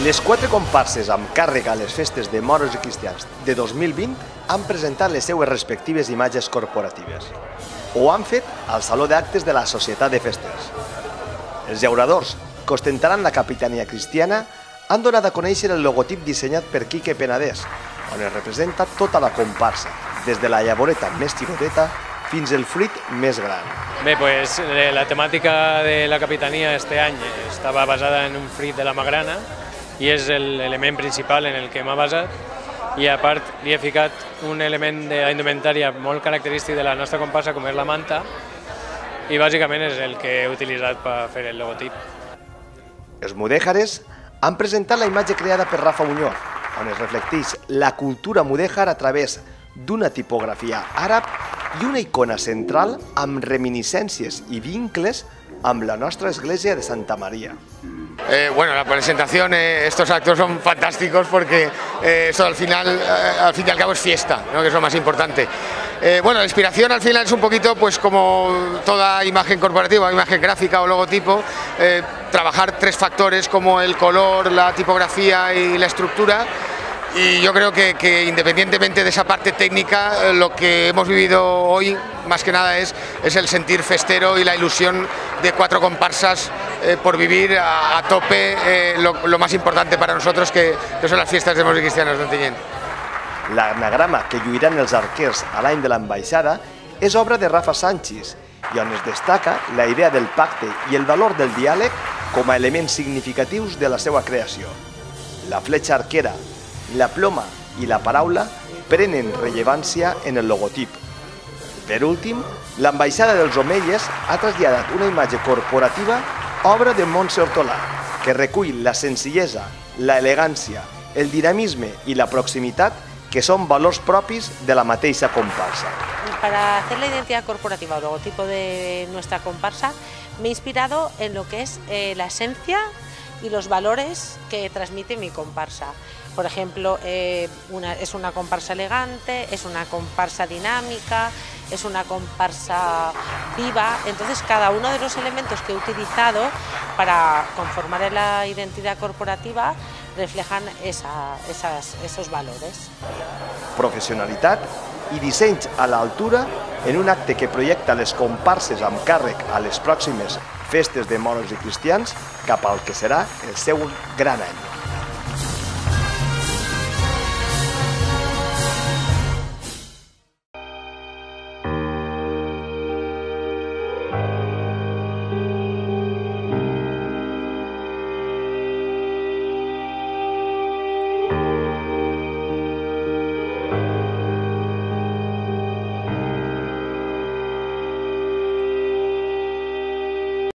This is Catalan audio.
Les quatre comparses amb càrrec a les festes de moros i cristians de 2020 han presentat les seues respectives imatges corporatives. Ho han fet al Saló d'Actes de la Societat de Festes. Els llauradors, que ostentaran la capitania cristiana, han donat a conèixer el logotip dissenyat per Quique Penedès, on es representa tota la comparsa, des de la llavoreta més xicoteta fins al fruit més gran. Bé, pues, eh, la temàtica de la capitania este any estava basada en un fruit de la magrana i és l'element principal en el que m'ha basat i a part li he ficat un element de la indumentària molt característic de la nostra comparsa com és la manta i bàsicament és el que he utilitzat per fer el logotip. Els mudèjares han presentat la imatge creada per Rafa Muñoz, on es reflecteix la cultura mudèjar a través d'una tipografia àrab i una icona central amb reminiscències i vincles amb la nostra església de Santa Maria. Eh, bueno, la presentación, eh, estos actos son fantásticos porque eh, al final, eh, al fin y al cabo es fiesta, ¿no? que es lo más importante. Bueno, la inspiración al final es un poquito, pues como toda imagen corporativa, imagen gráfica o logotipo, trabajar tres factores como el color, la tipografía y la estructura y yo creo que, que, independientemente de esa parte técnica, lo que hemos vivido hoy más que nada es, es el sentir festero y la ilusión de cuatro comparsas eh, por vivir a, a tope eh, lo, lo, más importante para nosotros que, que son las fiestas de i Cristianos d'Ontinyent. L'anagrama que lluiran els arquers a l'any de l'ambaixada és obra de Rafa Sánchez i on es destaca la idea del pacte i el valor del diàleg com a elements significatius de la seva creació. La fletxa arquera, la ploma i la paraula prenen rellevància en el logotip. Per últim, l'ambaixada dels Omelles ha traslladat una imatge corporativa obra de Montse Hortolà, que recull la senzillesa, elegància, el dinamisme i la proximitat que son valors propis de la mateixa comparsa. Para hacer la identidad corporativa o logotipo de nuestra comparsa, me he inspirado en lo que es eh, la esencia y los valores que transmite mi comparsa. Por ejemplo, eh, una, es una comparsa elegante, es una comparsa dinámica, es una comparsa viva. Entonces, cada uno de los elementos que he utilizado para conformar la identidad corporativa reflejan esa, esas, esos valores. Professionalitat i dissenys a l'altura en un acte que projecta les comparses amb càrrec a les pròximes festes de moros i cristians cap al que serà el seu gran any.